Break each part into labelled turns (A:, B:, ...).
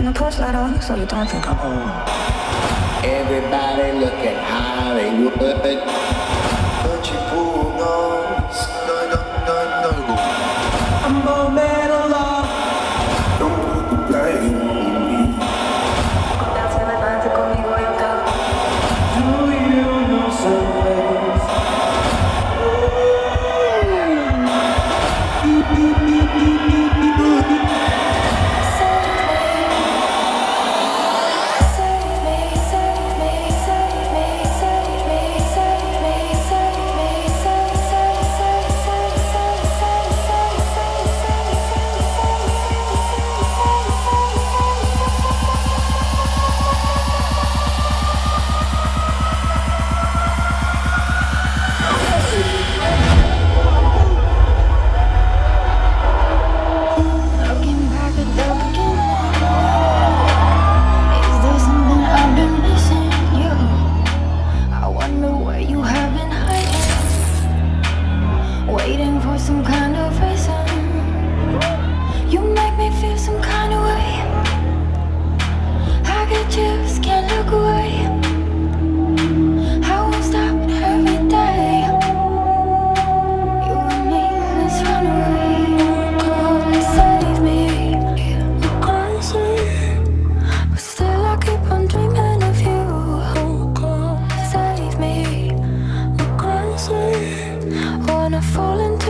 A: turn the torchlight on so you don't think I'm home.
B: Everybody look at
C: how fall into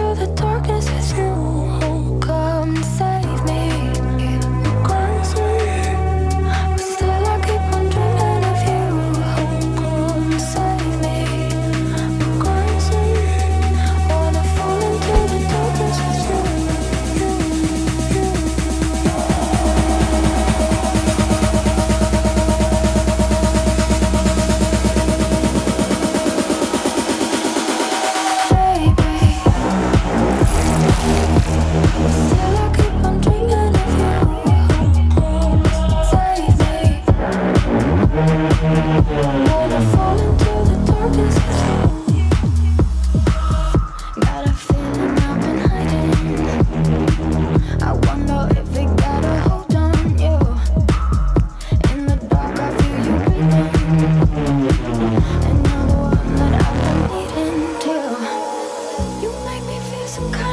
C: come.